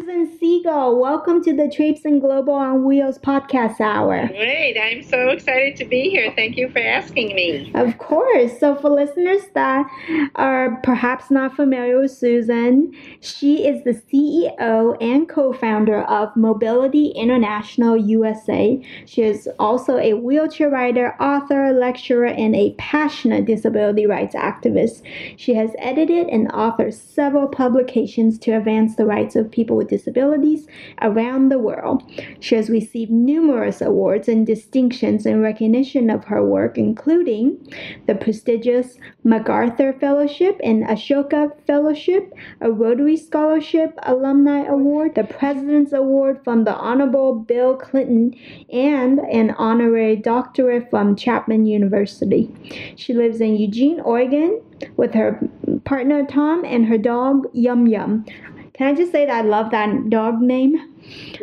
Susan Sygall. Welcome to the Traipsin' Global on Wheels podcast hour. Great. I'm so excited to be here. Thank you for asking me. Of course. So, for listeners that are perhaps not familiar with Susan, she is the CEO and co founder of Mobility International USA. She is also a wheelchair rider, author, lecturer, and a passionate disability rights activist. She has edited and authored several publications to advance the rights of people with disabilities around the world. She has received numerous awards and distinctions in recognition of her work, including the prestigious MacArthur Fellowship and Ashoka Fellowship, a Rotary Scholarship Alumni Award, the President's Award from the Honorable Bill Clinton, and an honorary doctorate from Chapman University. She lives in Eugene, Oregon, with her partner Tom and her dog Yum Yum. Can I just say that I love that dog name?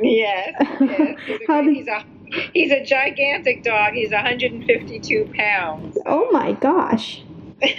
Yes. yes. He's, a, he's, a, he's a gigantic dog. He's 152 pounds. Oh my gosh. so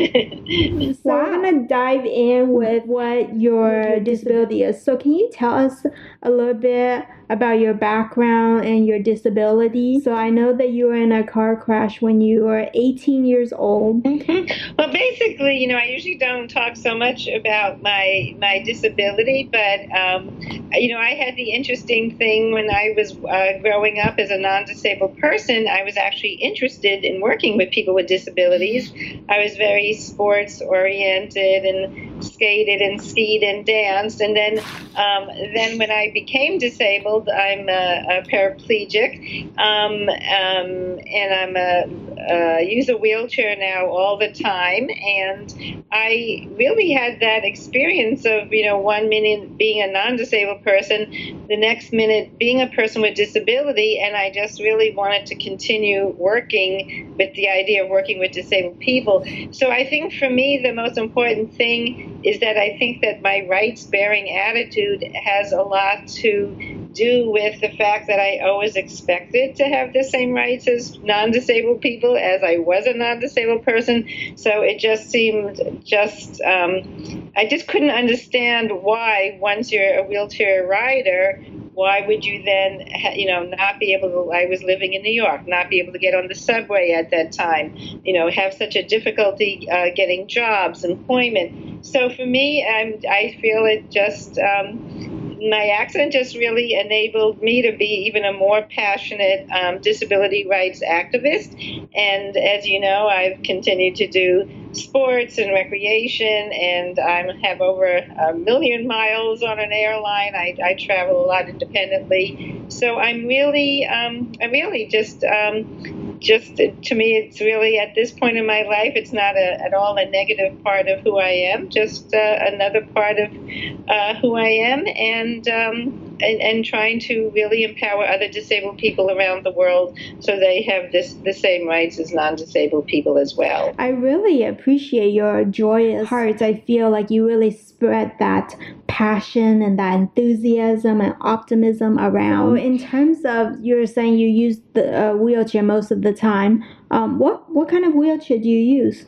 wow. I'm gonna dive in with what your disability is. So can you tell us a little bit about your background and your disability. So I know that you were in a car crash when you were 18 years old. Mm-hmm. Well, basically, you know, I usually don't talk so much about my my disability, but um, you know, I had the interesting thing when I was uh, growing up as a non-disabled person. I was actually interested in working with people with disabilities. I was very sports oriented and skated and skied and danced, and then um, then when I became disabled I'm a, a paraplegic, um, um, and I'm a, Uh, use a wheelchair now all the time. And I really had that experience of you know one minute being a non-disabled person, the next minute being a person with disability, and I just really wanted to continue working with the idea of working with disabled people. So I think for me the most important thing is that I think that my rights-bearing attitude has a lot to do with the fact that I always expected to have the same rights as non disabled people as I was a non disabled person. So it just seemed just, um, I just couldn't understand why, once you're a wheelchair rider, why would you then, you know, not be able to? I was living in New York, not be able to get on the subway at that time, you know, have such a difficulty uh, getting jobs, employment. So for me, I'm, I feel it just. Um, my accident just really enabled me to be even a more passionate um, disability rights activist. And as you know, I've continued to do sports and recreation, and I have over a million miles on an airline. I, I travel a lot independently, so I'm really, um, I'm really just. Um, just to me, it's really at this point in my life, it's not a, at all a negative part of who I am, just uh, another part of uh, who I am, and, um, and and trying to really empower other disabled people around the world so they have this the same rights as non-disabled people as well. I really appreciate your joyous heart. I feel like you really spread that passion and that enthusiasm and optimism around. So in terms of you're saying you use the uh, wheelchair most of the time, um, what what kind of wheelchair do you use?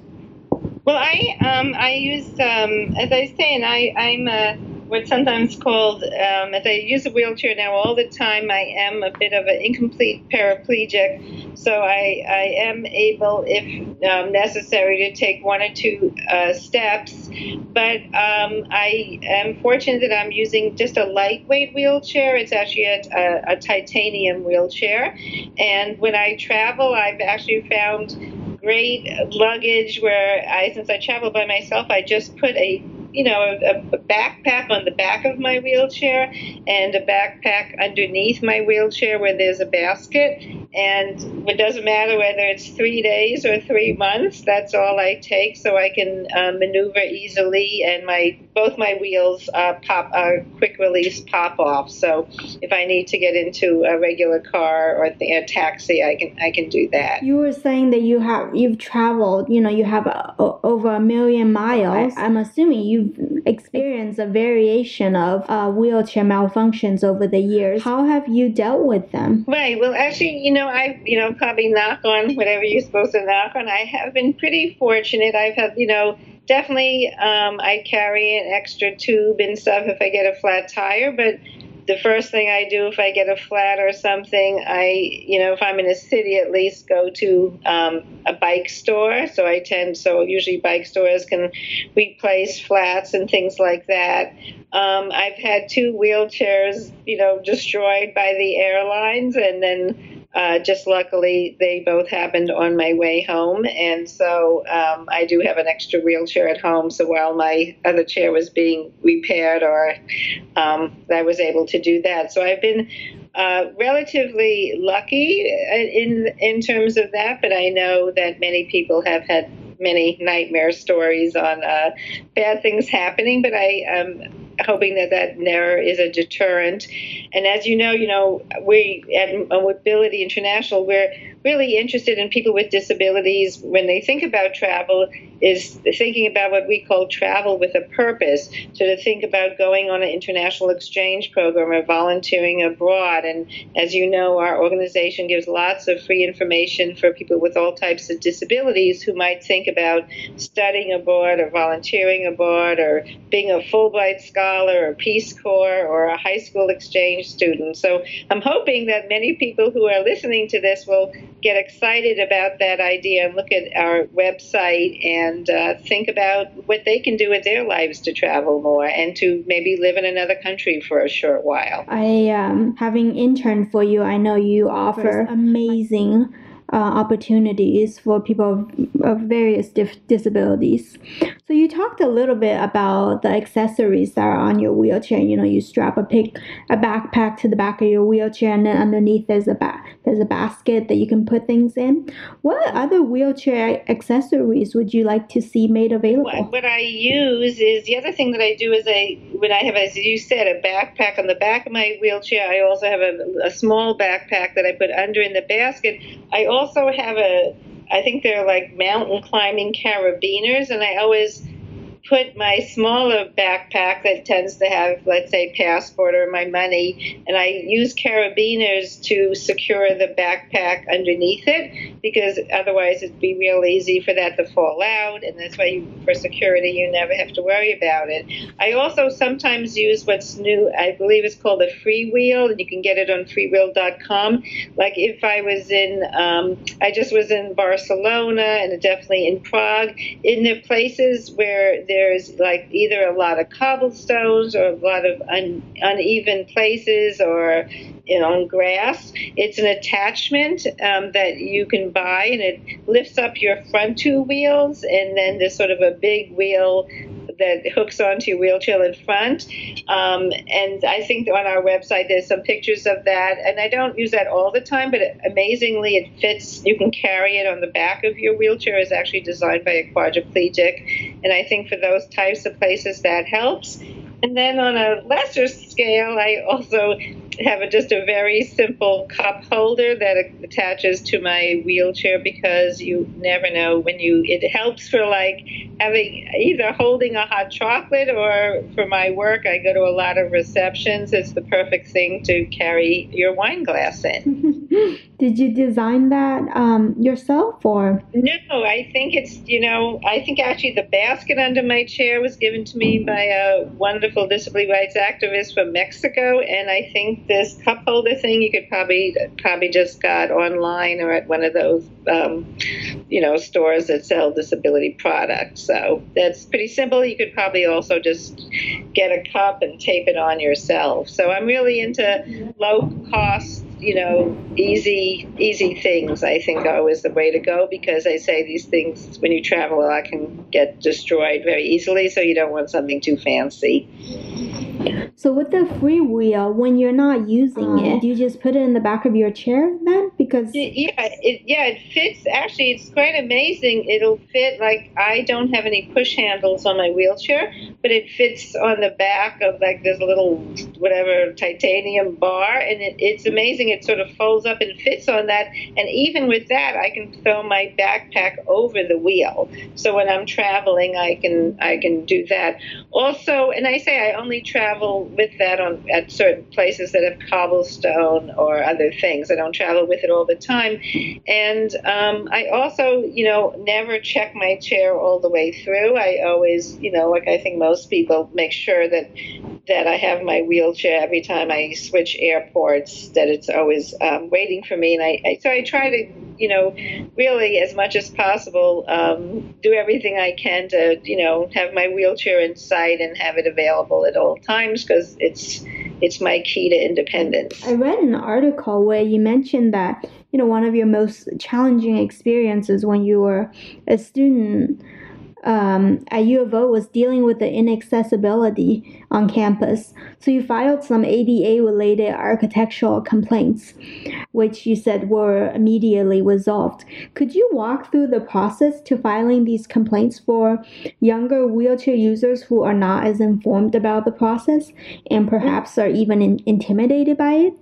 Well, I um, I use um, as I say, and I I'm a what's sometimes called, um, as I use a wheelchair now all the time, I am a bit of an incomplete paraplegic. So I, I am able, if um, necessary, to take one or two uh, steps. But um, I am fortunate that I'm using just a lightweight wheelchair. It's actually a, a, a titanium wheelchair. And when I travel, I've actually found great luggage where I, since I travel by myself, I just put a you know, a, a, backpack on the back of my wheelchair and a backpack underneath my wheelchair where there's a basket. And it doesn't matter whether it's three days or three months. That's all I take, so I can uh, maneuver easily. And my both my wheels uh, pop uh, quick release pop off. So if I need to get into a regular car or a taxi, I can I can do that. You were saying that you have you've traveled. You know, you have a, a, over a million miles. I'm assuming you you've experienced a variation of uh, wheelchair malfunctions over the years. How have you dealt with them? Right. Well, actually, you know, I, you know, probably knock on whatever you're supposed to knock on. I have been pretty fortunate. I've had, you know, definitely um, I carry an extra tube and stuff if I get a flat tire, but the first thing I do if I get a flat or something, I, you know, if I'm in a city, at least go to um, a bike store. So I tend, so usually bike stores can replace flats and things like that. Um, I've had two wheelchairs, you know, destroyed by the airlines, and then uh, just luckily, they both happened on my way home, and so um, I do have an extra wheelchair at home. So while my other chair was being repaired, or um, I was able to do that. So I've been uh, relatively lucky in in terms of that, but I know that many people have had many nightmare stories on uh, bad things happening. But I am hoping that that never is a deterrent. And as you know, you know we at Mobility International we're really interested in people with disabilities when they think about travel is thinking about what we call travel with a purpose. So to think about going on an international exchange program or volunteering abroad. And as you know, our organization gives lots of free information for people with all types of disabilities who might think about studying abroad or volunteering abroad or being a Fulbright scholar or Peace Corps or a high school exchange student. So I'm hoping that many people who are listening to this will get excited about that idea and look at our website and uh, think about what they can do with their lives to travel more and to maybe live in another country for a short while. I um, having interned for you. I know you offer amazing uh, opportunities for people of, of various dif- disabilities. So you talked a little bit about the accessories that are on your wheelchair. You know, you strap a pick a backpack to the back of your wheelchair, and then underneath there's a ba- there's a basket that you can put things in. What other wheelchair accessories would you like to see made available? What, I use is the other thing that I do is I when I have, as you said, a backpack on the back of my wheelchair. I also have a, a small backpack that I put under in the basket. I also have a I think they're like mountain climbing carabiners, and I always put my smaller backpack that tends to have, let's say, passport or my money, and I use carabiners to secure the backpack underneath it because otherwise it'd be real easy for that to fall out, and that's why you, for security you never have to worry about it. I also sometimes use what's new, I believe it's called a freewheel, and you can get it on freewheel.com. Like if I was in, um, I just was in Barcelona and definitely in Prague, in the places where there's like either a lot of cobblestones or a lot of un, uneven places or you know, on grass. It's an attachment um, that you can buy, and it lifts up your front two wheels, and then there's sort of a big wheel that hooks onto your wheelchair in front. Um, and I think on our website there's some pictures of that. And I don't use that all the time, but amazingly it fits. You can carry it on the back of your wheelchair. It's actually designed by a quadriplegic. And I think for those types of places that helps. And then on a lesser scale, I also have a, just a very simple cup holder that attaches to my wheelchair because you never know when you. It helps for like having either holding a hot chocolate or for my work, I go to a lot of receptions. It's the perfect thing to carry your wine glass in. Did you design that um, yourself or? No, I think it's, you know, I think actually the basket under my chair was given to me by a wonderful disability rights activist from Mexico. And I think this cup holder thing you could probably, probably just got online or at one of those, um, you know, stores that sell disability products. So that's pretty simple. You could probably also just get a cup and tape it on yourself. So I'm really into low cost you know, easy, easy things, I think, are always the way to go because I say these things when you travel a lot can get destroyed very easily, so you don't want something too fancy. So with the free wheel, when you're not using um, it, do you just put it in the back of your chair then? Because yeah, it, yeah, it fits. Actually, it's quite amazing. It'll fit. Like I don't have any push handles on my wheelchair, but it fits on the back of like this little whatever titanium bar, and it, it's amazing. It sort of folds up and fits on that. And even with that, I can throw my backpack over the wheel. So when I'm traveling, I can I can do that. Also, and I say I only travel with that on at certain places that have cobblestone or other things. I don't travel with it all the time, and um, I also, you know, never check my chair all the way through. I always, you know, like I think most people, make sure that that I have my wheelchair every time I switch airports, that it's always um, waiting for me. And I, I, so I try to, you know, really as much as possible, um, do everything I can to, you know, have my wheelchair in sight and have it available at all times because it's it's my key to independence. I read an article where you mentioned that you know one of your most challenging experiences when you were a student um, at U of O was dealing with the inaccessibility on campus. So you filed some ADA related architectural complaints, which you said were immediately resolved. Could you walk through the process to filing these complaints for younger wheelchair users who are not as informed about the process and perhaps are even in, intimidated by it?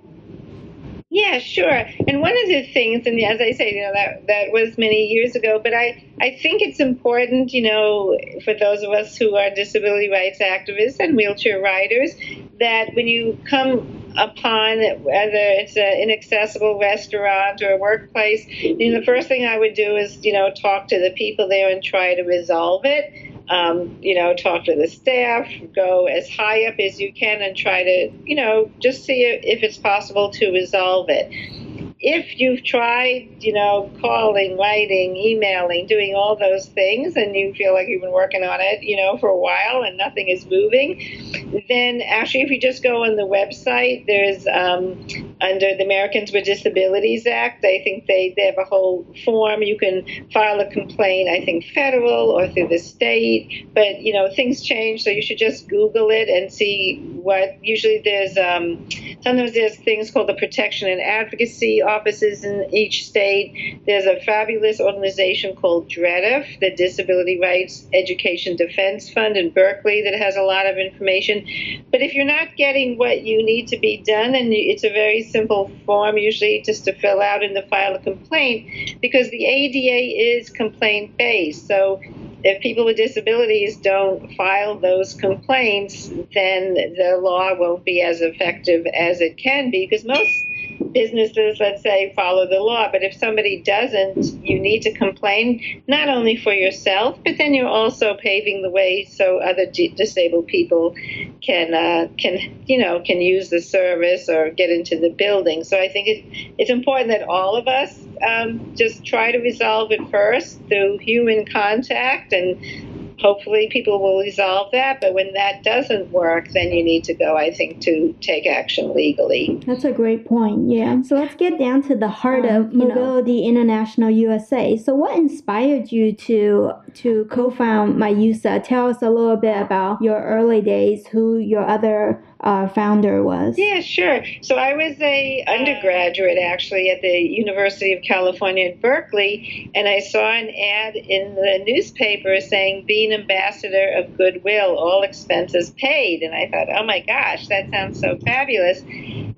Yeah, sure. And one of the things, and as I say, you know, that that was many years ago, but I I think it's important, you know, for those of us who are disability rights activists and wheelchair riders, that when you come upon whether it's an inaccessible restaurant or a workplace, you know, the first thing I would do is, you know, talk to the people there and try to resolve it um, you know, talk to the staff, go as high up as you can and try to, you know, just see if it's possible to resolve it. If you've tried, you know, calling, writing, emailing, doing all those things, and you feel like you've been working on it, you know, for a while and nothing is moving, then actually, if you just go on the website, there's um, under the Americans with Disabilities Act, I think they, they have a whole form. You can file a complaint, I think, federal or through the state, but, you know, things change, so you should just Google it and see what. Usually, there's um, sometimes there's things called the Protection and Advocacy offices in each state. There's a fabulous organization called DREDF, the Disability Rights Education Defense Fund in Berkeley, that has a lot of information. But if you're not getting what you need to be done, and it's a very simple form, usually just to fill out and to file a complaint, because the ADA is complaint based. So if people with disabilities don't file those complaints, then the law won't be as effective as it can be because most businesses, let's say, follow the law. But if somebody doesn't, you need to complain not only for yourself, but then you're also paving the way so other disabled people can uh, can you know can use the service or get into the building. So I think it, it's important that all of us um, just try to resolve it first through human contact and hopefully people will resolve that. But when that doesn't work, then you need to go, I think, to take action legally. That's a great point. Yeah. So let's get down to the heart um, of Mobility know. International USA. So what inspired you to to co-found MIUSA? Tell us a little bit about your early days, who your other uh, founder was? Yeah, sure. So I was a undergraduate actually at the University of California at Berkeley, and I saw an ad in the newspaper saying "Be an ambassador of goodwill, all expenses paid," and I thought, oh my gosh, that sounds so fabulous.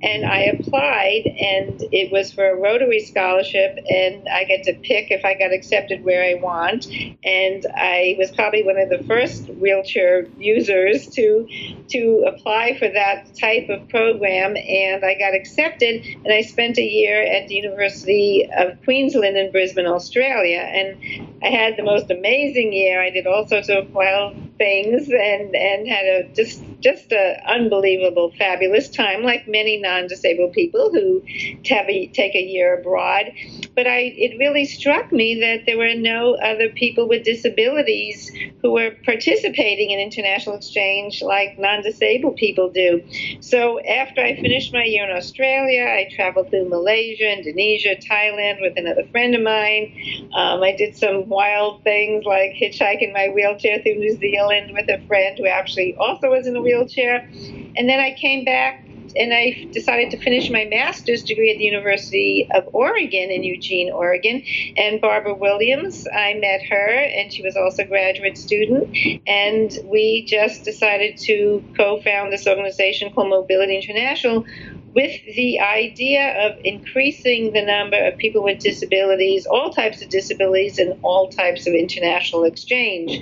And I applied, and it was for a Rotary scholarship, and I get to pick if I got accepted where I want. And I was probably one of the first wheelchair users to to apply for that type of program, and I got accepted. And I spent a year at the University of Queensland in Brisbane, Australia, and I had the most amazing year. I did all sorts of wild things and and had a just just a unbelievable, fabulous time, like many non-disabled people who a, take a year abroad. But I, it really struck me that there were no other people with disabilities who were participating in international exchange like non-disabled people do. So after I finished my year in Australia, I traveled through Malaysia, Indonesia, Thailand with another friend of mine. Um, I did some wild things like hitchhiking my wheelchair through New Zealand with a friend who actually also was in a wheelchair. And then I came back and I decided to finish my master's degree at the University of Oregon in Eugene, Oregon. And Barbara Williams, I met her, and she was also a graduate student. And we just decided to co found this organization called Mobility International with the idea of increasing the number of people with disabilities, all types of disabilities, and all types of international exchange.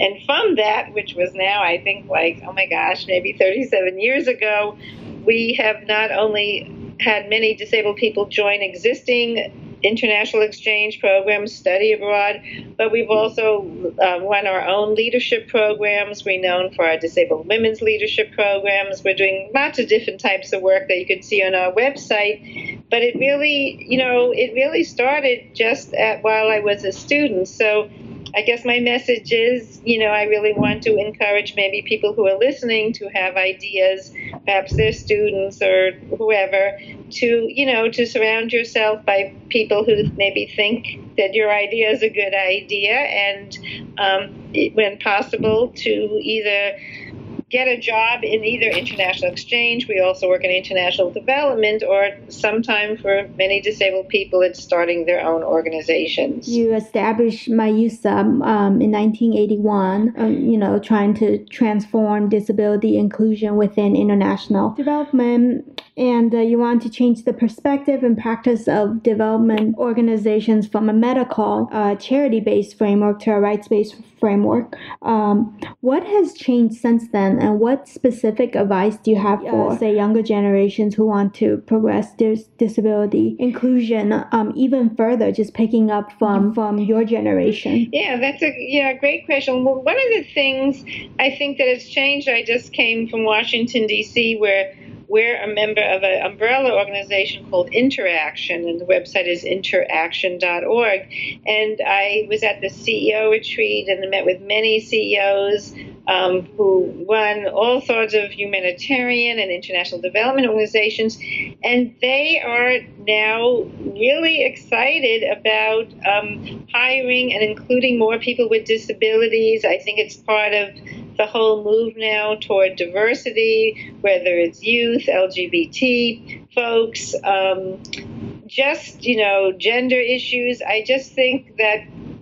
And from that, which was now, I think, like, oh my gosh, maybe 37 years ago, we have not only had many disabled people join existing international exchange programs, study abroad, but we've also uh, run our own leadership programs. We're known for our disabled women's leadership programs. We're doing lots of different types of work that you can see on our website. But it really, you know, it really started just at, while I was a student. So I guess my message is, you know, I really want to encourage maybe people who are listening to have ideas, perhaps their students or whoever, to, you know, to surround yourself by people who maybe think that your idea is a good idea and, um, when possible, to either get a job in either international exchange. We also work in international development, or sometime for many disabled people, it's starting their own organizations. You established MIUSA um, in 1981, um, you know, trying to transform disability inclusion within international development. And uh, you want to change the perspective and practice of development organizations from a medical, uh, charity based framework to a rights based framework. Um, what has changed since then, and what specific advice do you have for, uh, say, younger generations who want to progress their disability inclusion um, even further, just picking up from, from your generation? Yeah, that's a yeah great question. Well, one of the things I think that has changed, I just came from Washington, D.C., where we're a member of an umbrella organization called Interaction, and the website is interaction.org. And I was at the CEO retreat and I met with many CEOs um, who run all sorts of humanitarian and international development organizations, and they are now really excited about um, hiring and including more people with disabilities. I think it's part of the whole move now toward diversity, whether it's youth, LGBT folks, um, just, you know, gender issues. I just think that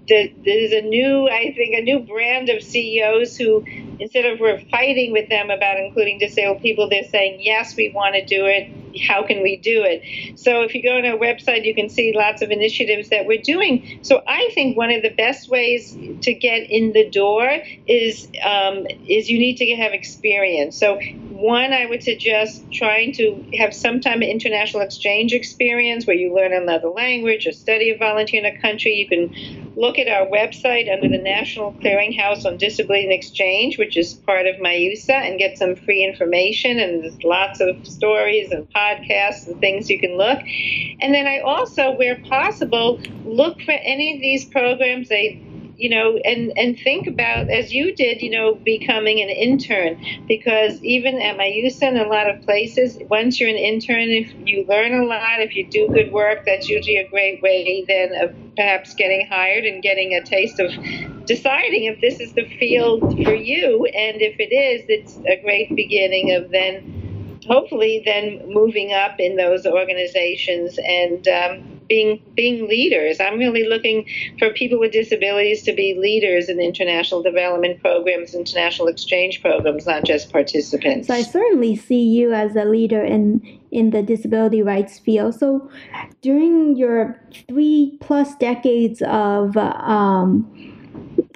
there's a new, I think, a new brand of CEOs who, instead of we're fighting with them about including disabled people, they're saying, yes, we want to do it. How can we do it? So if you go on our website, you can see lots of initiatives that we're doing. So I think one of the best ways to get in the door is um, is you need to have experience. So one, I would suggest trying to have some type of international exchange experience where you learn another language or study a volunteer in a country. You can look at our website under the National Clearinghouse on Disability and Exchange, which is part of MIUSA, and get some free information. And there's lots of stories and podcasts and things you can look. And then I also, where possible, look for any of these programs. They you know, and and think about as you did, you know, becoming an intern because even at MIUSA and a lot of places, once you're an intern, if you learn a lot, if you do good work, that's usually a great way then of perhaps getting hired and getting a taste of deciding if this is the field for you, and if it is, it's a great beginning of then hopefully then moving up in those organizations and. Um, being being leaders. I'm really looking for people with disabilities to be leaders in international development programs, international exchange programs, not just participants. So I certainly see you as a leader in in the disability rights field. So during your three plus decades of um,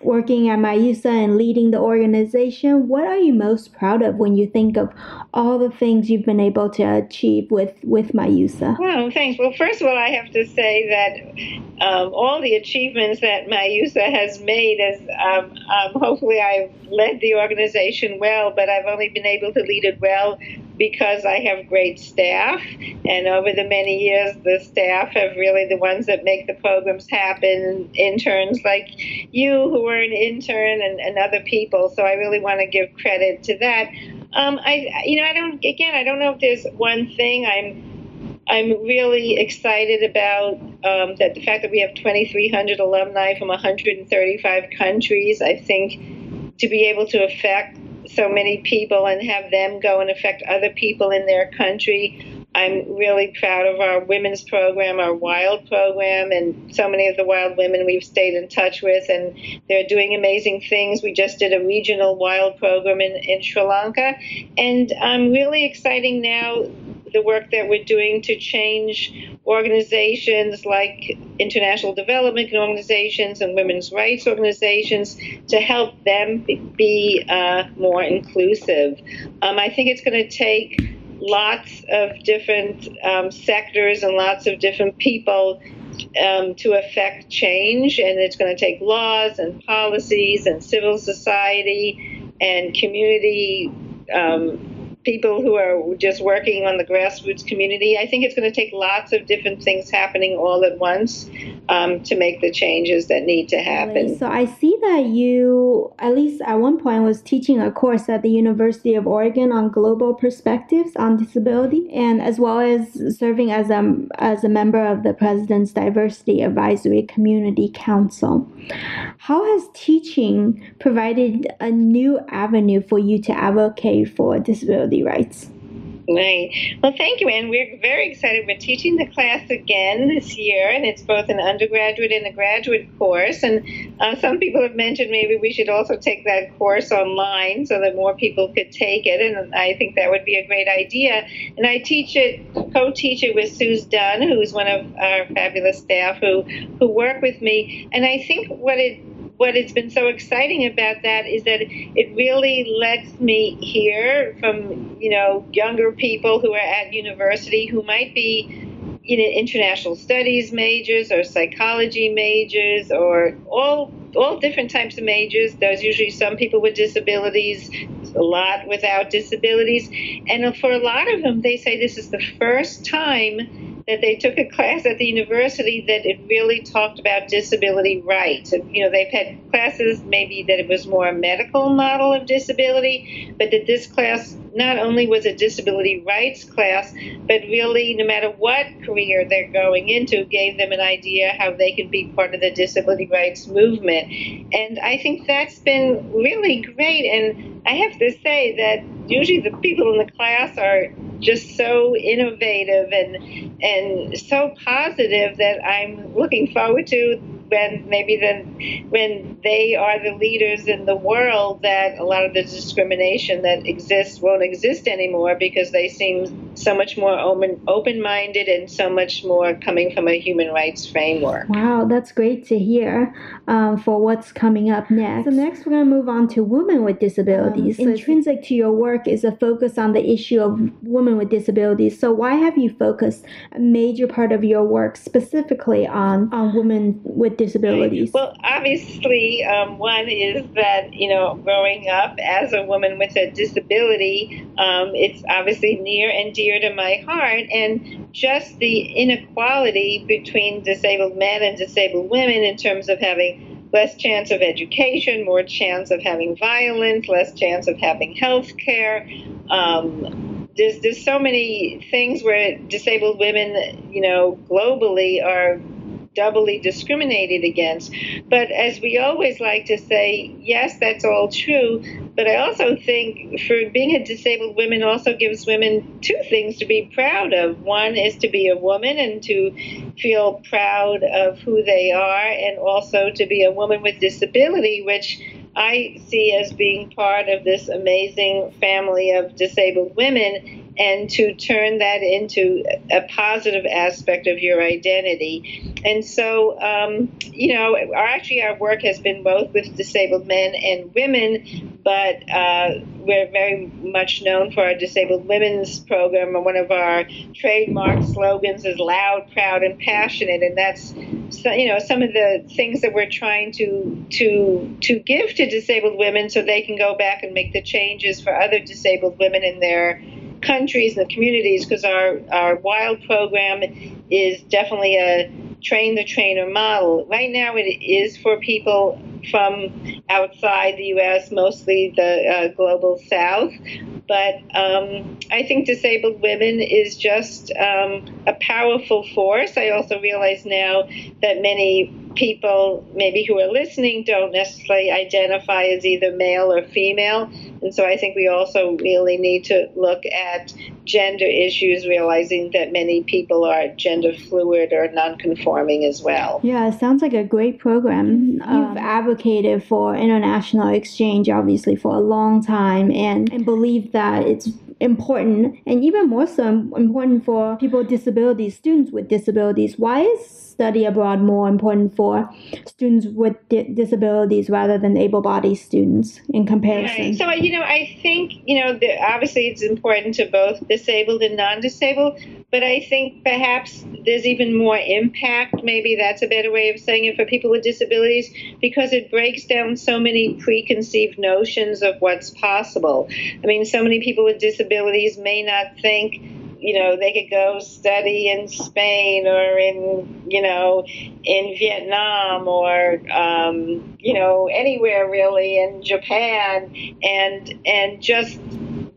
working at MIUSA and leading the organization, what are you most proud of when you think of all the things you've been able to achieve with, with MIUSA? Well, thanks. Well, first of all, I have to say that um, all the achievements that MIUSA has made, as um, um, hopefully I've led the organization well, but I've only been able to lead it well because I have great staff. And over the many years, the staff have really the ones that make the programs happen, interns like you who are an intern and, and other people. So I really want to give credit to that. Um, I, you know, I don't, again, I don't know if there's one thing I'm, I'm really excited about um, that the fact that we have 2,300 alumni from 135 countries. I think to be able to affect so many people and have them go and affect other people in their country. I'm really proud of our women's program, our WILD program, and so many of the WILD women we've stayed in touch with, and they're doing amazing things. We just did a regional WILD program in, in Sri Lanka, and I'm really exciting now the work that we're doing to change organizations like international development organizations and women's rights organizations to help them be uh, more inclusive. Um, I think it's going to take lots of different um, sectors and lots of different people um, to affect change, and it's going to take laws and policies and civil society and community. Um, people who are just working on the grassroots community. I think it's going to take lots of different things happening all at once um, to make the changes that need to happen. So I see that you, at least at one point, was teaching a course at the University of Oregon on global perspectives on disability, and as well as serving as a as a member of the President's Diversity Advisory Community Council. How has teaching provided a new avenue for you to advocate for disability rights? Right. Well, thank you, and we're very excited. We're teaching the class again this year, and it's both an undergraduate and a graduate course. And uh, some people have mentioned maybe we should also take that course online so that more people could take it, and I think that would be a great idea. And I teach it, co-teach it with Suze Dunn, who's one of our fabulous staff who who work with me. And I think what it what has been so exciting about that is that it really lets me hear from you know younger people who are at university who might be you know international studies majors or psychology majors or all all different types of majors. There's usually some people with disabilities, a lot without disabilities, and for a lot of them, they say this is the first time that they took a class at the university that it really talked about disability rights. And, you know, they've had classes maybe that it was more a medical model of disability, but that this class not only was a disability rights class, but really, no matter what career they're going into, gave them an idea how they could be part of the disability rights movement. And I think that's been really great. And I have to say that usually the people in the class are just so innovative and and so positive that I'm looking forward to when maybe then when they are the leaders in the world that a lot of the discrimination that exists won't exist anymore because they seem so much more open open minded and so much more coming from a human rights framework. Wow, that's great to hear um, for what's coming up next. So next we're going to move on to women with disabilities. Um, so intrinsic to your work is a focus on the issue of women with disabilities. So why have you focused a major part of your work specifically on on women with disabilities? Well, obviously, um, one is that, you know, growing up as a woman with a disability, um, it's obviously near and dear to my heart. And just the inequality between disabled men and disabled women in terms of having less chance of education, more chance of having violence, less chance of having health care. Um, there's, there's so many things where disabled women, you know, globally are doubly discriminated against. But as we always like to say, yes, that's all true. But I also think for being a disabled woman also gives women two things to be proud of. One is to be a woman and to feel proud of who they are, and also to be a woman with disability, which I see as being part of this amazing family of disabled women and to turn that into a positive aspect of your identity. And so, um, you know, our, actually our work has been both with disabled men and women, but uh, we're very much known for our disabled women's program. And one of our trademark slogans is loud, proud, and passionate. And that's, you know, some of the things that we're trying to to to give to disabled women so they can go back and make the changes for other disabled women in their countries and the communities because our, our wild program is definitely a train the trainer model. Right now, it is for people from outside the U.S., mostly the uh, global South. But um, I think disabled women is just um, a powerful force. I also realize now that many people, maybe who are listening, don't necessarily identify as either male or female. And so I think we also really need to look at gender issues, realizing that many people are gender fluid or nonconforming as well. Yeah, it sounds like a great program. Um, You've advocated for international exchange, obviously, for a long time and, and believe that it's important and even more so important for people with disabilities, students with disabilities. Why is study abroad more important for students with di- disabilities rather than able-bodied students in comparison? Right. So you know, I think you know, the, obviously it's important to both disabled and non-disabled, but I think perhaps there's even more impact. Maybe that's a better way of saying it for people with disabilities because it breaks down so many preconceived notions of what's possible. I mean, so many people with disabilities may not think you know, they could go study in Spain or in, you know, in Vietnam or, um, you know, anywhere really in Japan and, and just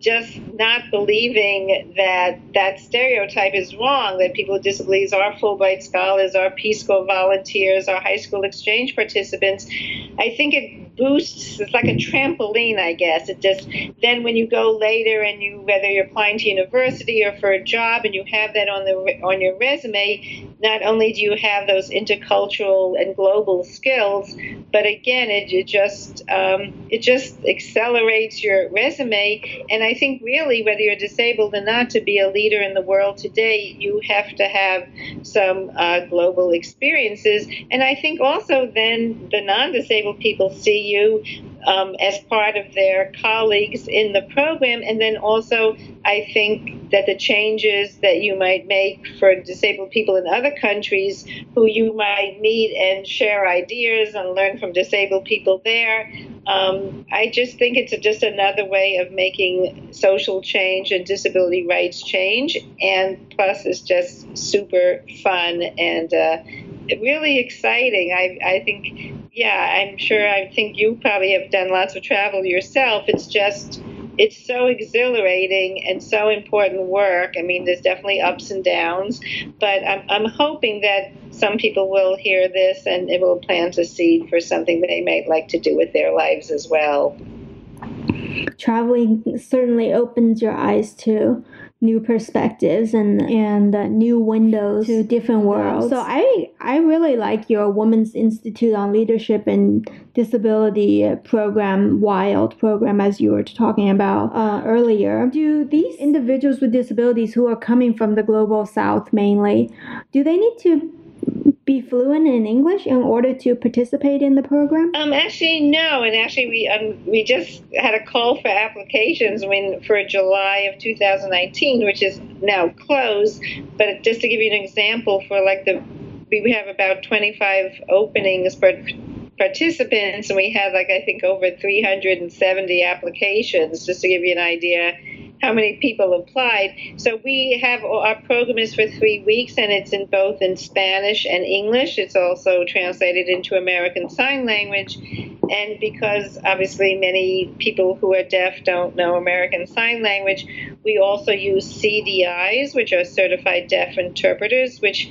just not believing that that stereotype is wrong, that people with disabilities are Fulbright scholars, are Peace Corps volunteers, are high school exchange participants. I think it boosts, it's like a trampoline, I guess. It just, then when you go later and you, whether you're applying to university or for a job and you have that on the, on your resume, not only do you have those intercultural and global skills, but again, it, it just, um, it just accelerates your resume. And I think really, whether you're disabled or not, to be a leader in the world today, you have to have some uh, global experiences. And I think also then the non-disabled people see you um, as part of their colleagues in the program. And then also, I think that the changes that you might make for disabled people in other countries who you might meet and share ideas and learn from disabled people there. Um, I just think it's just another way of making social change and disability rights change. And plus, it's just super fun and uh, really exciting. I, I think yeah, I'm sure. I think you probably have done lots of travel yourself. It's just, it's so exhilarating and so important work. I mean, there's definitely ups and downs, but I'm, I'm hoping that some people will hear this and it will plant a seed for something they might like to do with their lives as well. Traveling certainly opens your eyes to new perspectives and and uh, new windows to different worlds. So I I really like your Women's Institute on Leadership and Disability program, WILD program, as you were talking about uh, earlier. Do these individuals with disabilities who are coming from the global South mainly, do they need to be fluent in English in order to participate in the program? Um, actually, no. And actually, we um, we just had a call for applications when for July of 2019, which is now closed. But just to give you an example, for like the we have about 25 openings for participants, and we had like I think over 370 applications. Just to give you an idea how many people applied. So we have our program is for three weeks, and it's in both in Spanish and English. It's also translated into American Sign Language, and because obviously many people who are deaf don't know American Sign Language, we also use CDIs, which are Certified Deaf Interpreters, which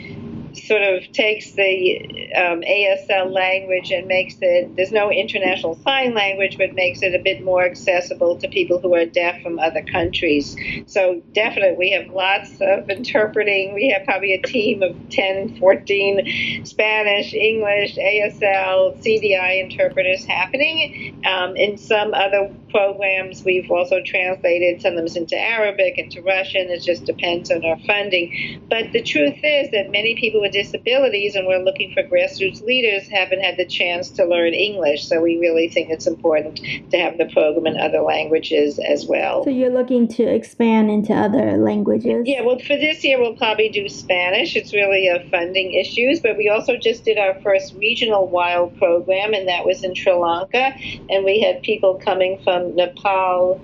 sort of takes the um, ASL language and makes it, there's no international sign language, but makes it a bit more accessible to people who are deaf from other countries. So definitely we have lots of interpreting. We have probably a team of 10, 14 Spanish, English, ASL, CDI interpreters happening. Um, in some other programs, we've also translated some of them into Arabic, into Russian. It just depends on our funding. But the truth is that many people with disabilities, and we're looking for grassroots leaders, haven't had the chance to learn English. So we really think it's important to have the program in other languages as well. So you're looking to expand into other languages? Yeah, well, for this year, we'll probably do Spanish. It's really a funding issues, but we also just did our first regional WILD program, and that was in Sri Lanka. And we had people coming from Nepal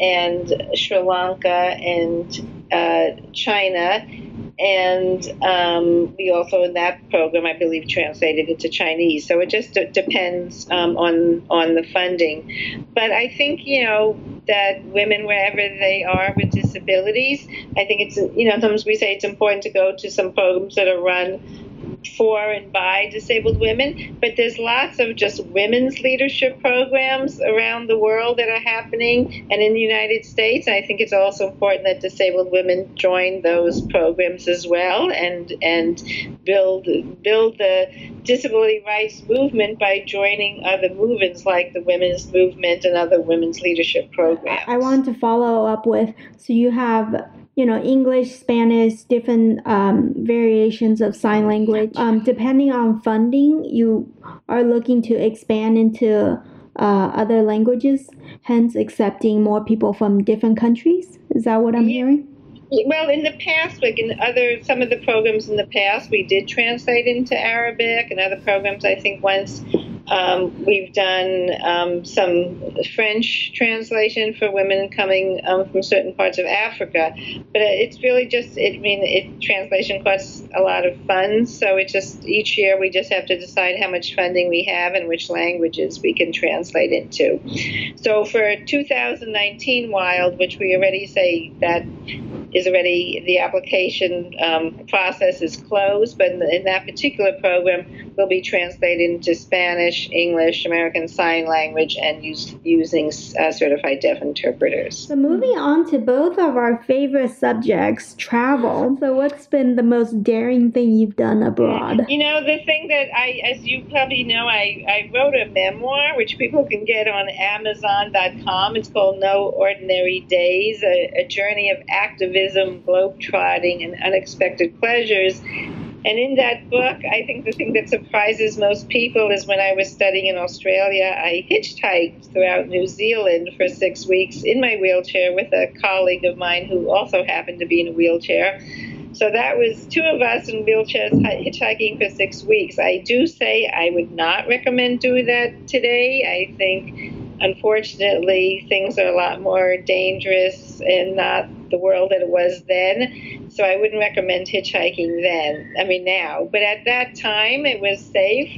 and Sri Lanka and uh, China and um, we also in that program, I believe, translated into Chinese. So it just d- depends um, on on the funding. But I think you know that women, wherever they are with disabilities, I think it's you know sometimes we say it's important to go to some programs that are run for and by disabled women, but there's lots of just women's leadership programs around the world that are happening and in the United States. I think it's also important that disabled women join those programs as well and and build build the disability rights movement by joining other movements like the women's movement and other women's leadership programs. I want to follow up with so you have you know, English, Spanish, different um, variations of sign language. Um, depending on funding, you are looking to expand into uh, other languages, hence accepting more people from different countries. Is that what I'm hearing? Well, in the past, like in other some of the programs in the past, we did translate into Arabic, and other programs I think once um, we've done um, some French translation for women coming um, from certain parts of Africa, but it's really just it, I mean it translation costs a lot of funds, so it just each year we just have to decide how much funding we have and which languages we can translate into. So for 2019 Wild, which we already say that is already the application um, process is closed, but in, that particular program we'll be translated into Spanish, English, American Sign Language, and use, using uh, certified deaf interpreters. So moving on to both of our favorite subjects, travel. So what's been the most daring thing you've done abroad? You know, the thing that I, as you probably know, I, I wrote a memoir which people can get on Amazon.com. It's called No Ordinary Days, a, a journey of activism tourism, globetrotting, and unexpected pleasures. And in that book, I think the thing that surprises most people is when I was studying in Australia, I hitchhiked throughout New Zealand for six weeks in my wheelchair with a colleague of mine who also happened to be in a wheelchair. So that was two of us in wheelchairs hitchhiking for six weeks. I do say I would not recommend doing that today. I think, unfortunately, things are a lot more dangerous and not the world that it was then. So I wouldn't recommend hitchhiking then. I mean, now. But at that time, it was safe.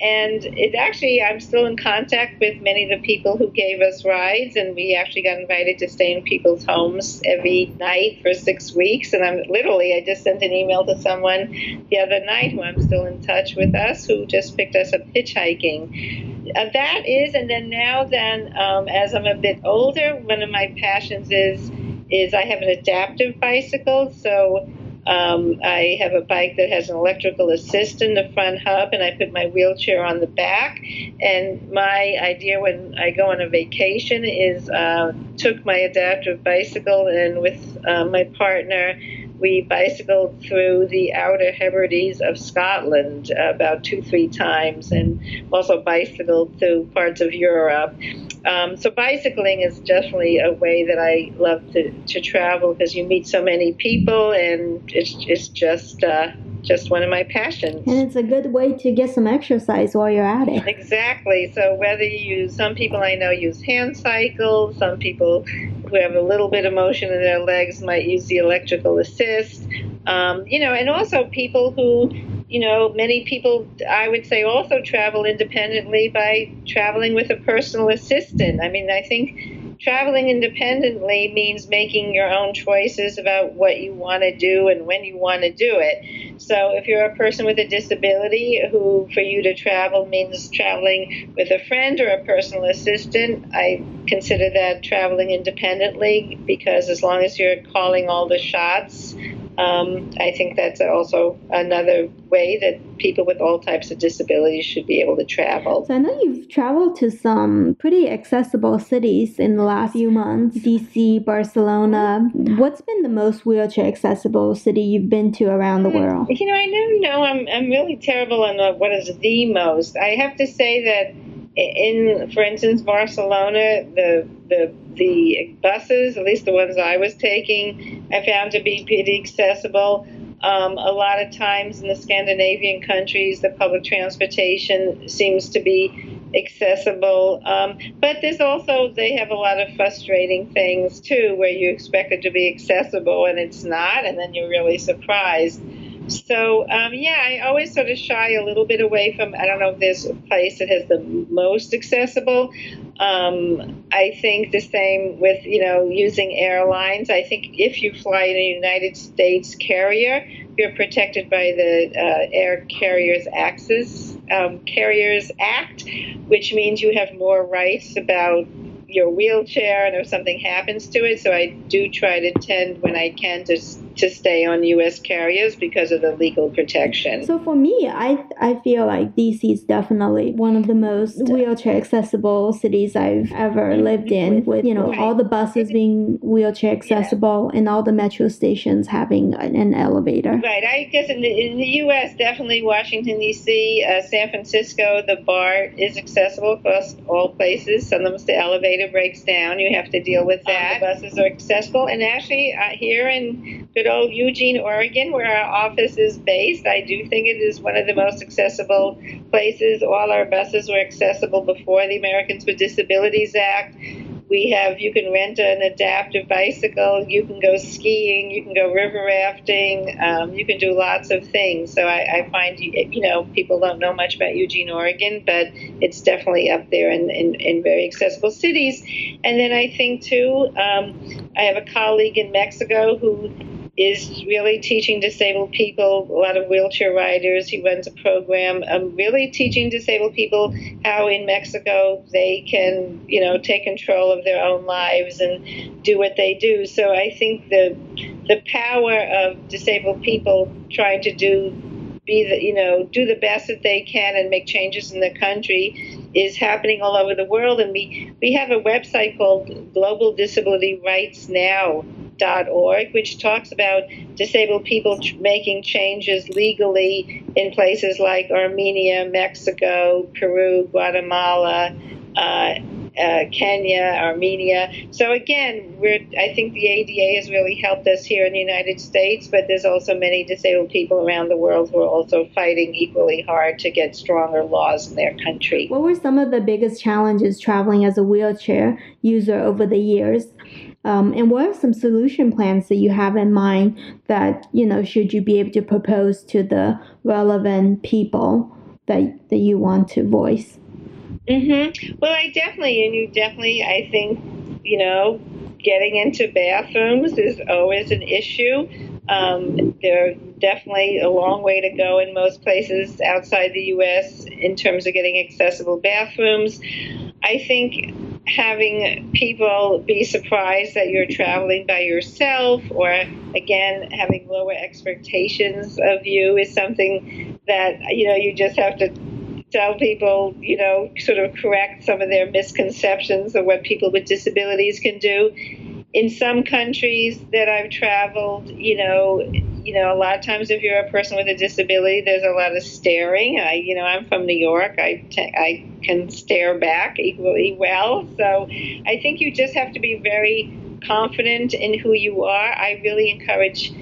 And it actually, I'm still in contact with many of the people who gave us rides. And we actually got invited to stay in people's homes every night for six weeks. And I'm literally, I just sent an email to someone the other night who I'm still in touch with us who just picked us up hitchhiking. Uh, that is, and then now, then, um, as I'm a bit older, one of my passions is is I have an adaptive bicycle. So um, I have a bike that has an electrical assist in the front hub, and I put my wheelchair on the back. And my idea when I go on a vacation is uh, took my adaptive bicycle and with uh, my partner we bicycled through the Outer Hebrides of Scotland about two, three times, and also bicycled through parts of Europe. Um, so bicycling is definitely a way that I love to, to travel because you meet so many people, and it's, it's just uh, just one of my passions. And it's a good way to get some exercise while you're at it. Exactly. So whether you use, some people I know use hand cycles, some people who have a little bit of motion in their legs might use the electrical assist. Um, you know, and also people who, you know, many people I would say also travel independently by traveling with a personal assistant. I mean, I think traveling independently means making your own choices about what you want to do and when you want to do it. So if you're a person with a disability who for you to travel means traveling with a friend or a personal assistant, I consider that traveling independently because as long as you're calling all the shots, um, I think that's also another way that people with all types of disabilities should be able to travel. So I know you've traveled to some pretty accessible cities in the last few months DC, Barcelona. What's been the most wheelchair accessible city you've been to around the hmm, world? You know, I never know. I'm, I'm really terrible on what is the most. I have to say that in, for instance, Barcelona, the the the buses, at least the ones I was taking, I found to be pretty accessible. Um, a lot of times in the Scandinavian countries, the public transportation seems to be accessible. Um, but there's also, they have a lot of frustrating things too, where you expect it to be accessible and it's not, and then you're really surprised. So, um, yeah, I always sort of shy a little bit away from, I don't know if there's a place that has the most accessible. Um, I think the same with, you know, using airlines. I think if you fly in a United States carrier, you're protected by the uh, Air Carriers Access um, Carriers Act, which means you have more rights about your wheelchair and if something happens to it. So I do try to tend when I can to to stay on U.S. carriers because of the legal protection. So for me, I I feel like DC is definitely one of the most wheelchair accessible cities I've ever mm-hmm. lived in. With you know right. all the buses being wheelchair accessible yeah. and all the metro stations having an, an, elevator. Right. I guess in the, in the U.S., definitely Washington D.C., uh, San Francisco, the BART is accessible across all places. Sometimes the elevator breaks down. You have to deal with that. Um, the buses are accessible, and actually uh, here in good old Eugene, Oregon, where our office is based, I do think it is one of the most accessible places. All our buses were accessible before the Americans with Disabilities Act. We have, you can rent an adaptive bicycle, you can go skiing, you can go river rafting, um, you can do lots of things. So I, I find, you know, people don't know much about Eugene, Oregon, but it's definitely up there in, in, in very accessible cities. And then I think, too, um, I have a colleague in Mexico who is really teaching disabled people, a lot of wheelchair riders. He runs a program um, really teaching disabled people how in Mexico they can, you know, take control of their own lives and do what they do. So I think the the power of disabled people trying to do be the, you know, do the best that they can and make changes in the country is happening all over the world. And we, we have a website called Global Disability Rights Now org, which talks about disabled people making changes legally in places like Armenia, Mexico, Peru, Guatemala, uh, uh, Kenya, Armenia. So again, we're, I think the ADA has really helped us here in the United States, but there's also many disabled people around the world who are also fighting equally hard to get stronger laws in their country. What were some of the biggest challenges traveling as a wheelchair user over the years? Um, and what are some solution plans that you have in mind that you know should you be able to propose to the relevant people that that you want to voice? Mm-hmm. Well, I definitely, and you definitely, I think, you know, getting into bathrooms is always an issue. Um, they're definitely a long way to go in most places outside the U.S. in terms of getting accessible bathrooms. I think having people be surprised that you're traveling by yourself or again having lower expectations of you is something that you know you just have to tell people you know sort of correct some of their misconceptions of what people with disabilities can do in some countries that I've traveled you know you know, a lot of times if you're a person with a disability, there's a lot of staring. I, you know, I'm from New York. I, I can stare back equally well. So I think you just have to be very confident in who you are. I really encourage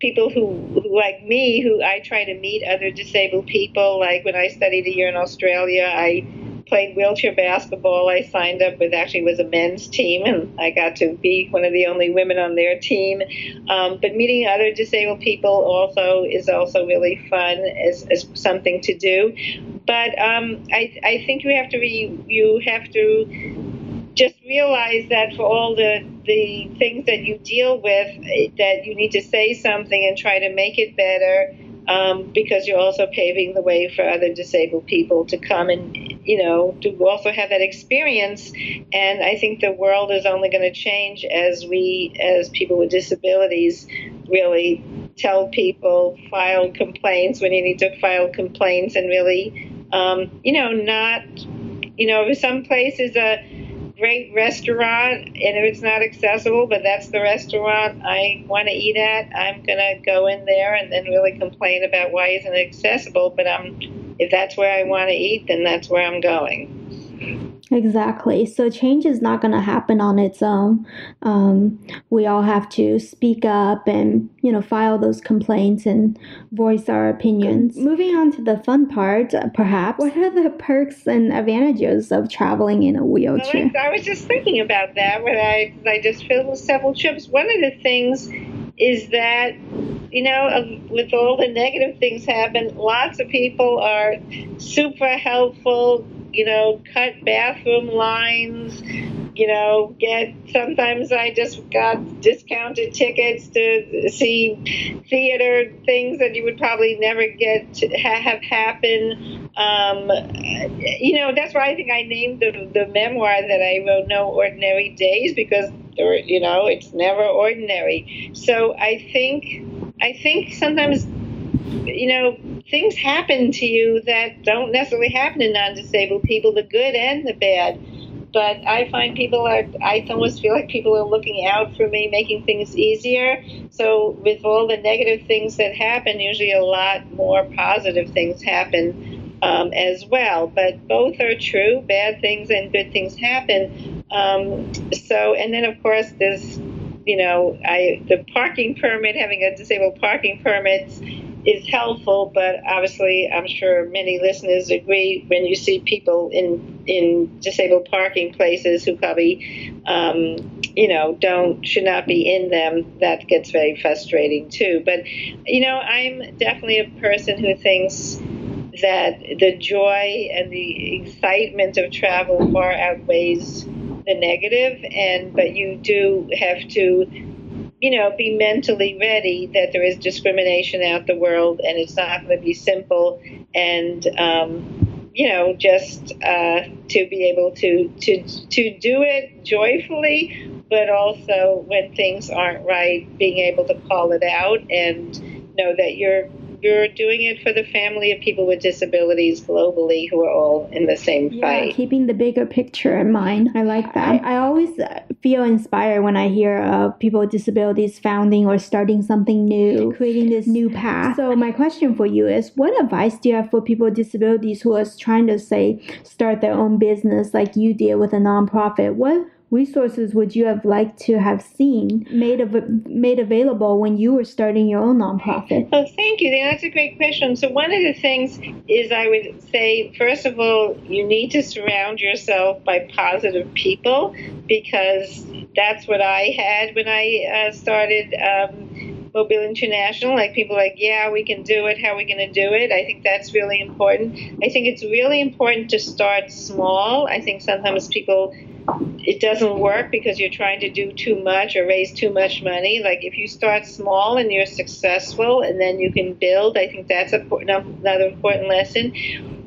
people who, who like me, who I try to meet other disabled people. Like when I studied a year in Australia, I played wheelchair basketball. I signed up with actually was a men's team, and I got to be one of the only women on their team. Um, but meeting other disabled people also is also really fun as, as something to do. But um, I, I think you have to you have to just realize that for all the the things that you deal with, that you need to say something and try to make it better um, because you're also paving the way for other disabled people to come and, you know, to also have that experience. And I think the world is only going to change as we, as people with disabilities, really tell people, file complaints when you need to file complaints and really, um, you know, not, you know, some places, uh, great restaurant, and if it's not accessible, but that's the restaurant I want to eat at, I'm gonna go in there and then really complain about why isn't it accessible. But I'm, if that's where I want to eat, then that's where I'm going. Exactly. So change is not going to happen on its own. Um, we all have to speak up and, you know, file those complaints and voice our opinions. Moving on to the fun part, uh, perhaps, what are the perks and advantages of traveling in a wheelchair? Well, I, I was just thinking about that when I, I just filled several trips. One of the things is that you know, with all the negative things happen, lots of people are super helpful, you know, cut bathroom lines, you know, get sometimes I just got discounted tickets to see theater things that you would probably never get to have happen. Um, you know, that's why I think I named the, the memoir that I wrote No Ordinary Days because you know, it's never ordinary. So I think I think sometimes you know things happen to you that don't necessarily happen to non-disabled people, the good and the bad. But I find people are, I almost feel like people are looking out for me, making things easier. So, with all the negative things that happen, usually a lot more positive things happen um, as well. But both are true. Bad things and good things happen. Um, so, and then of course, there's, you know, I the parking permit, having a disabled parking permit is helpful, but obviously, I'm sure many listeners agree when you see people in in disabled parking places who probably, um, you know, don't should not be in them. That gets very frustrating too. But you know, I'm definitely a person who thinks that the joy and the excitement of travel far outweighs the negative, and but you do have to you know, be mentally ready that there is discrimination out the world and it's not going to be simple and, um, you know, just uh, to be able to, to, to do it joyfully, but also when things aren't right, being able to call it out and know that you're you're doing it for the family of people with disabilities globally who are all in the same yeah, fight. Keeping the bigger picture in mind. I like that. I, I always feel inspired when I hear of people with disabilities founding or starting something new, creating this new path. So, my question for you is what advice do you have for people with disabilities who are trying to, say, start their own business like you did with a nonprofit? What resources would you have liked to have seen made av- made available when you were starting your own nonprofit? Oh, thank you. That's a great question. So one of the things is I would say, first of all, you need to surround yourself by positive people because that's what I had when I uh, started. Um, Mobility International, like people like, yeah, we can do it. How are we going to do it? I think that's really important. I think it's really important to start small. I think sometimes people it doesn't work because you're trying to do too much or raise too much money. Like if you start small and you're successful and then you can build, I think that's a, another important lesson.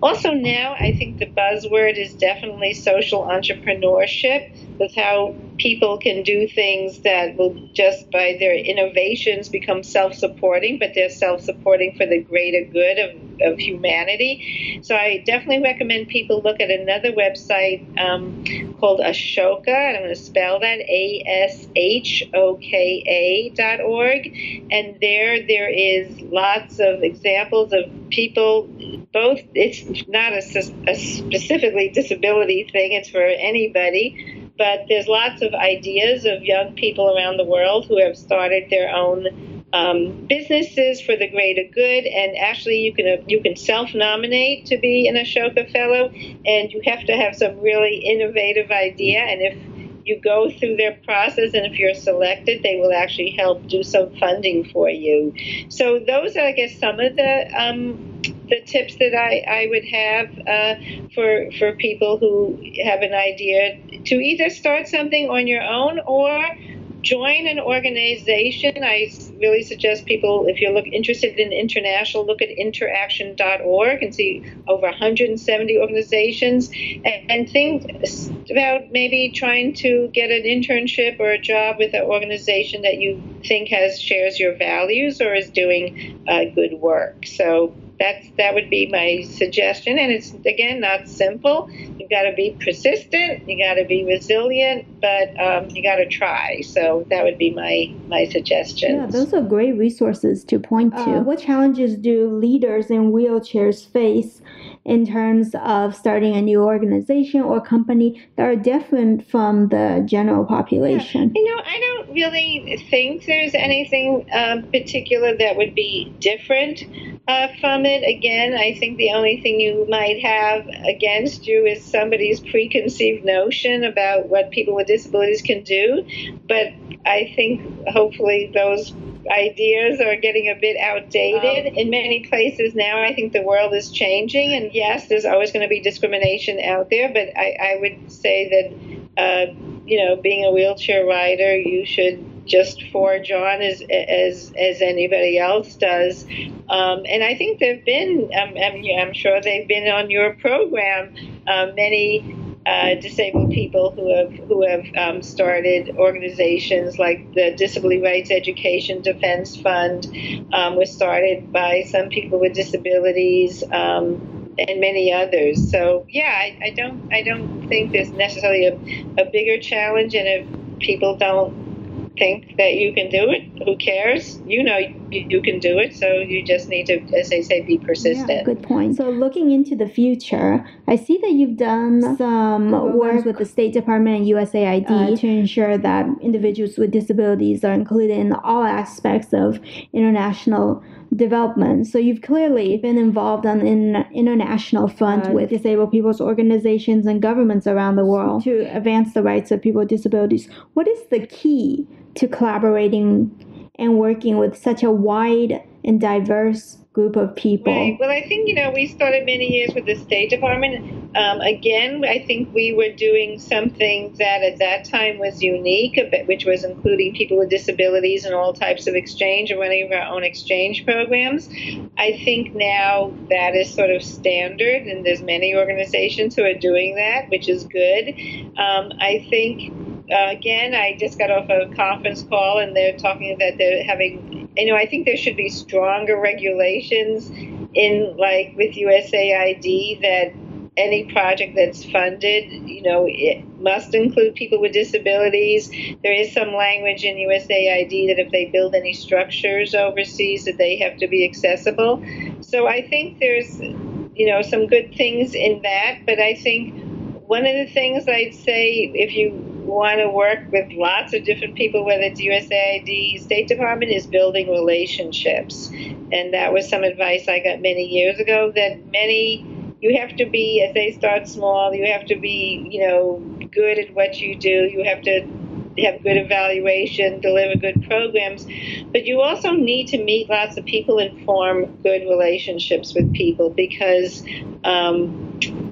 Also, now I think the buzzword is definitely social entrepreneurship with how people can do things that will just by their innovations become self supporting, but they're self supporting for the greater good of, of humanity. So I definitely recommend people look at another website um, called Ashoka, I'm going to spell that A S H O K A dot org. And there, there is lots of examples of people, both, it's not a, a specifically disability thing, it's for anybody but there's lots of ideas of young people around the world who have started their own um, businesses for the greater good. And actually, you can uh, you can self-nominate to be an Ashoka Fellow, and you have to have some really innovative idea. And if you go through their process, and if you're selected, they will actually help do some funding for you. So those are, I guess, some of the um, the tips that I, I would have uh, for for people who have an idea to either start something on your own or join an organization. I really suggest people, if you're look, interested in international, look at interaction.org and see over 170 organizations and, and think about maybe trying to get an internship or a job with an organization that you think has shares your values or is doing uh, good work. So that's that would be my suggestion. And it's again not simple. You got to be persistent you got to be resilient but um, you got to try. So that would be my my suggestion yeah those are great resources to point to. Uh, what challenges do leaders in wheelchairs face in terms of starting a new organization or company that are different from the general population yeah. you know i don't really think there's anything um, particular that would be different uh, from it. Again, I think the only thing you might have against you is somebody's preconceived notion about what people with disabilities can do. But I think hopefully those ideas are getting a bit outdated in many places now. I think the world is changing, and yes, there's always going to be discrimination out there, but I, I would say that, uh, you know, being a wheelchair rider, you should just forge on as as as anybody else does. Um, and I think there've been, um, I'm, I'm, sure they've been on your program, uh, many uh, disabled people who have who have um, started organizations like the Disability Rights Education Defense Fund um, was started by some people with disabilities. Um, and many others. So yeah, I, I, don't I don't think there's necessarily a, a bigger challenge, and if people don't think that you can do it, who cares? You know you, you can do it, so you just need to, as they say, be persistent. Yeah, good point. So looking into the future, I see that you've done some work with the State Department and USAID uh, to ensure that individuals with disabilities are included in all aspects of international development. So you've clearly been involved on an international front uh, with disabled people's organizations and governments around the world to advance the rights of people with disabilities. What is the key to collaborating and working with such a wide and diverse group of people. Right. Well, I think, you know, we started many years with the State Department. Um, again, I think we were doing something that at that time was unique, which was including people with disabilities and all types of exchange and running our own exchange programs. I think now that is sort of standard, and there's many organizations who are doing that, which is good. Um, I think uh, again, I just got off a conference call and they're talking that they're having, you know, I think there should be stronger regulations in like with USAID that any project that's funded, you know, it must include people with disabilities. There is some language in USAID that if they build any structures overseas, that they have to be accessible. So I think there's, you know, some good things in that. But I think one of the things I'd say, if you want to work with lots of different people, whether it's USAID, State Department, is building relationships. And that was some advice I got many years ago that many, you have to be, as they start small, you have to be, you know, good at what you do. You have to have good evaluation, deliver good programs, but you also need to meet lots of people and form good relationships with people because um,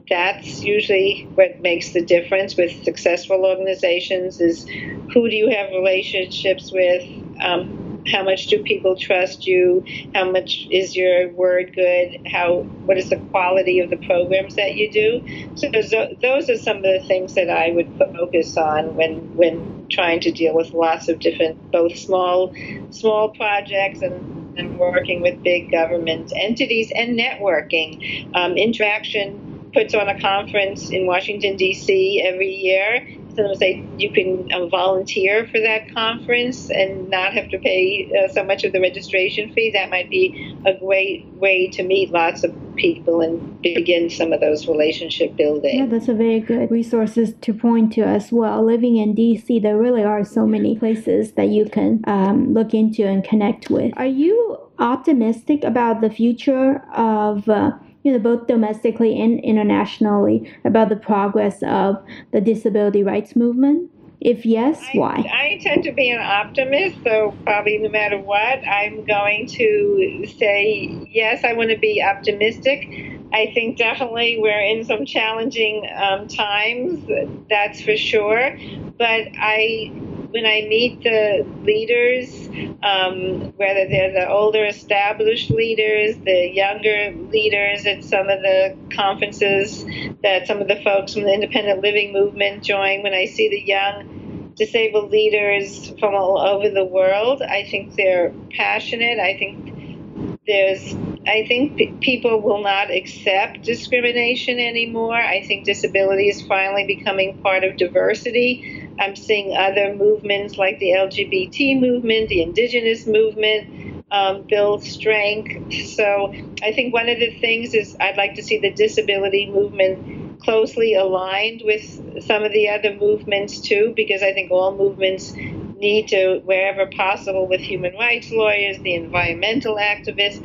that's usually what makes the difference with successful organizations is who do you have relationships with? Um, how much do people trust you? How much is your word good? How what is the quality of the programs that you do? So those are some of the things that i would focus on when when trying to deal with lots of different both small small projects and, and working with big government entities and networking um, interaction puts on a conference in Washington, D.C. every year. Sometimes they, you can uh, volunteer for that conference and not have to pay uh, so much of the registration fee. That might be a great way to meet lots of people and begin some of those relationship building. Yeah, that's a very good resources to point to as well. Living in DC, there really are so many places that you can um, look into and connect with. Are you optimistic about the future of uh, you know, both domestically and internationally about the progress of the disability rights movement? If yes, I, why? I tend to be an optimist, so probably no matter what, I'm going to say yes, I want to be optimistic. I think definitely we're in some challenging um, times, that's for sure. But I when I meet the leaders, um, whether they're the older established leaders, the younger leaders at some of the conferences that some of the folks from the independent living movement join, when I see the young disabled leaders from all over the world, I think they're passionate. I think there's I think p- people will not accept discrimination anymore. I think disability is finally becoming part of diversity. I'm seeing other movements like the LGBT movement, the indigenous movement, um, build strength. So I think one of the things is I'd like to see the disability movement closely aligned with some of the other movements too, because I think all movements need to, wherever possible, with human rights lawyers, the environmental activists,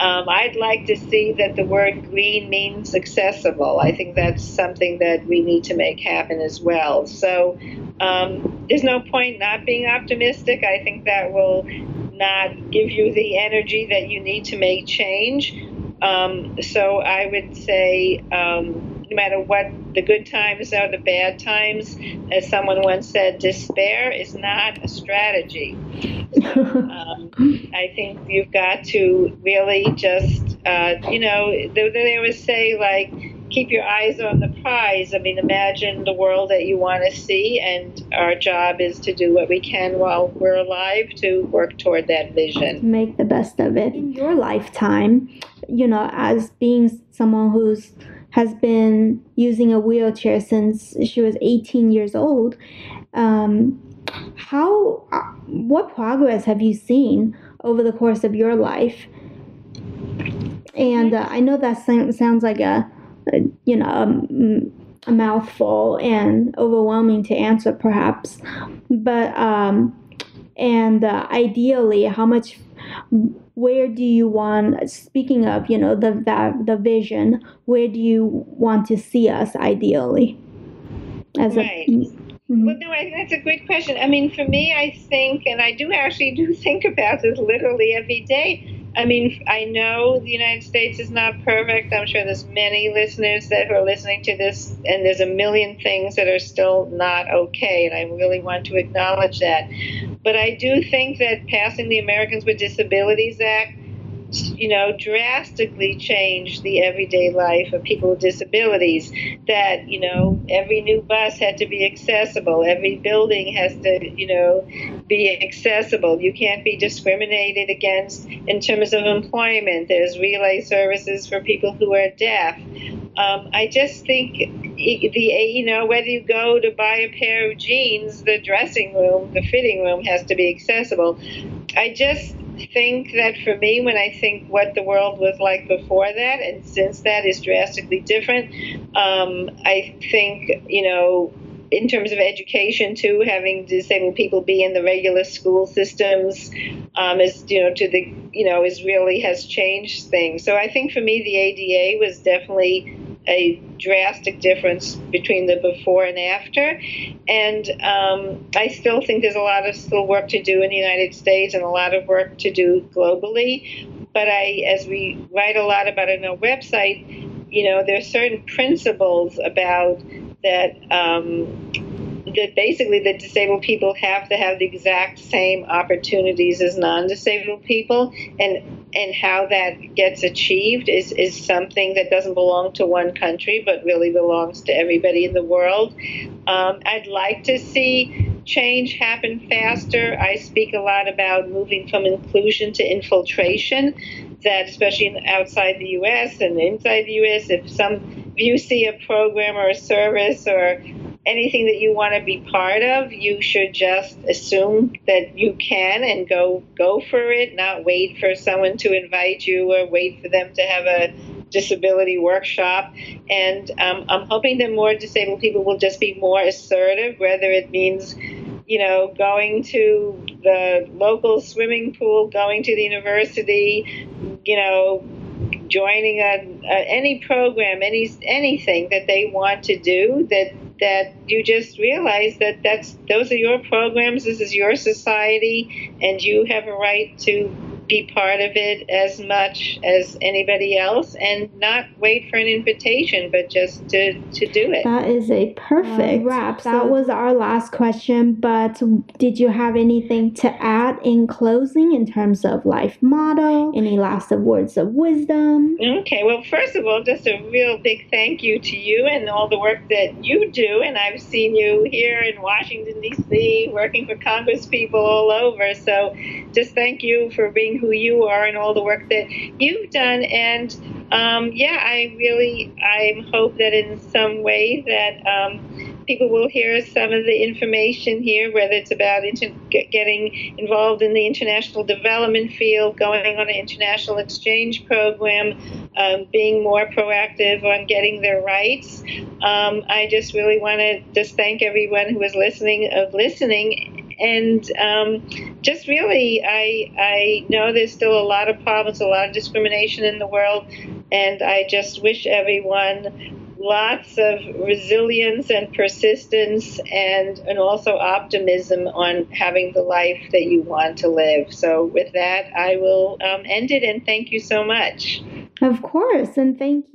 um, I'd like to see that the word green means accessible. I think that's something that we need to make happen as well. So um, there's no point not being optimistic. I think that will not give you the energy that you need to make change. Um, so I would say, um, no matter what the good times are, the bad times, as someone once said, despair is not a strategy. um, I think you've got to really just, uh, you know, they, they always say like keep your eyes on the prize. I mean, imagine the world that you want to see, and our job is to do what we can while we're alive to work toward that vision. Make the best of it. In your lifetime, you know, as being someone who's has been using a wheelchair since she was 18 years old. Um, how, uh, what progress have you seen over the course of your life? And uh, I know that sounds like a, a you know, a, a, mouthful and overwhelming to answer, perhaps. But um, and uh, ideally, how much? Where do you want? Speaking of, you know, the that the vision. Where do you want to see us ideally? As right. a Mm-hmm. Well, no, I, that's a great question. I mean, for me, I think, and I do actually do think about this literally every day. I mean, I know the United States is not perfect. I'm sure there's many listeners that are listening to this, and there's a million things that are still not okay, and I really want to acknowledge that. But I do think that passing the Americans with Disabilities Act you know, drastically changed the everyday life of people with disabilities. That, you know, every new bus had to be accessible, every building has to, you know, be accessible. You can't be discriminated against in terms of employment. There's relay services for people who are deaf. Um, I just think the you know whether you go to buy a pair of jeans, the dressing room, the fitting room has to be accessible. I just think that for me, when I think what the world was like before that and since that is drastically different, um, I think, you know, in terms of education too, having disabled people be in the regular school systems um, is, you know, to the, you know, is really has changed things. So I think for me, the ADA was definitely a drastic difference between the before and after. And um, I still think there's a lot of still work to do in the United States and a lot of work to do globally. But I, as we write a lot about it on our website, you know, there are certain principles about that. Um, that basically the disabled people have to have the exact same opportunities as non-disabled people and and how that gets achieved is, is something that doesn't belong to one country but really belongs to everybody in the world. Um, i'd like to see change happen faster. I speak a lot about moving from inclusion to infiltration that especially outside the us and inside the us if some if you see a program or a service or anything that you want to be part of, you should just assume that you can and go go for it, not wait for someone to invite you or wait for them to have a disability workshop. And um, I'm hoping that more disabled people will just be more assertive, whether it means you know, going to the local swimming pool, going to the university, you know, joining a, a, any program, any anything that they want to do that that you just realize that that's those are your programs, this is your society, and you have a right to be part of it as much as anybody else and not wait for an invitation, but just to, to do it. That is a perfect uh, wrap. So that was our last question, but did you have anything to add in closing in terms of life motto? Any last words of wisdom? Okay, well, first of all, just a real big thank you to you and all the work that you do. And I've seen you here in Washington, D.C., working for Congress people all over. So just thank you for being who you are and all the work that you've done. And um, yeah, I really I hope that in some way that um, people will hear some of the information here, whether it's about inter- getting involved in the international development field, going on an international exchange program, um, being more proactive on getting their rights. Um, I just really want to just thank everyone who is listening of listening and um, just really, I I know there's still a lot of problems, a lot of discrimination in the world, and I just wish everyone lots of resilience and persistence and and also optimism on having the life that you want to live. So with that, I will um, end it and thank you so much. Of course, and thank you.